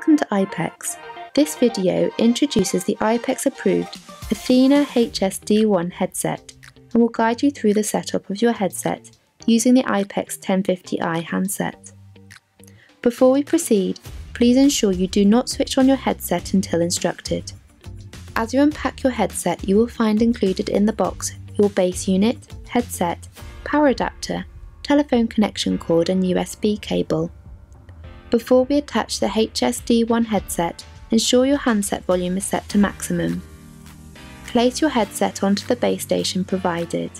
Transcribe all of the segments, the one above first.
Welcome to iPECS. This video introduces the iPECS approved Athena HSD1 headset and will guide you through the setup of your headset using the iPECS 1050i handset. Before we proceed, please ensure you do not switch on your headset until instructed. As you unpack your headset, you will find included in the box your base unit, headset, power adapter, telephone connection cord and USB cable. Before we attach the HSD1 headset, ensure your handset volume is set to maximum. Place your headset onto the base station provided.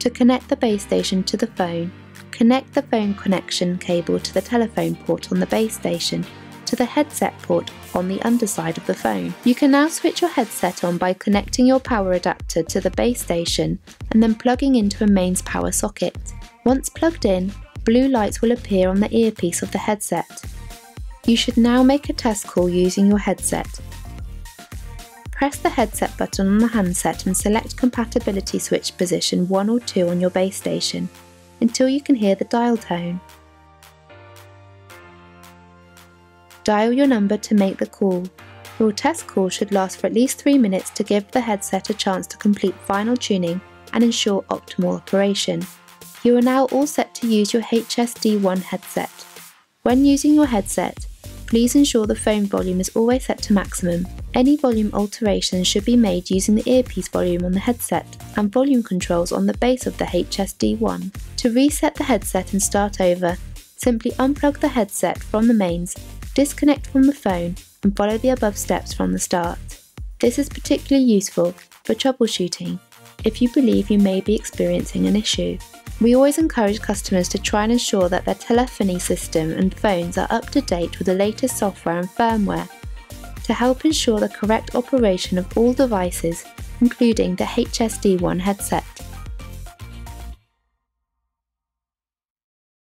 To connect the base station to the phone, connect the phone connection cable to the telephone port on the base station to the headset port on the underside of the phone. You can now switch your headset on by connecting your power adapter to the base station and then plugging into a mains power socket. Once plugged in, blue lights will appear on the earpiece of the headset. You should now make a test call using your headset. Press the headset button on the handset and select compatibility switch position 1 or 2 on your base station until you can hear the dial tone. Dial your number to make the call. Your test call should last for at least 3 minutes to give the headset a chance to complete final tuning and ensure optimal operation. You are now all set to use your HSD1 headset. When using your headset, please ensure the phone volume is always set to maximum. Any volume alterations should be made using the earpiece volume on the headset and volume controls on the base of the HSD1. To reset the headset and start over, simply unplug the headset from the mains, disconnect from the phone and follow the above steps from the start. This is particularly useful for troubleshooting if you believe you may be experiencing an issue. We always encourage customers to try and ensure that their telephony system and phones are up to date with the latest software and firmware to help ensure the correct operation of all devices, including the HSD1 headset.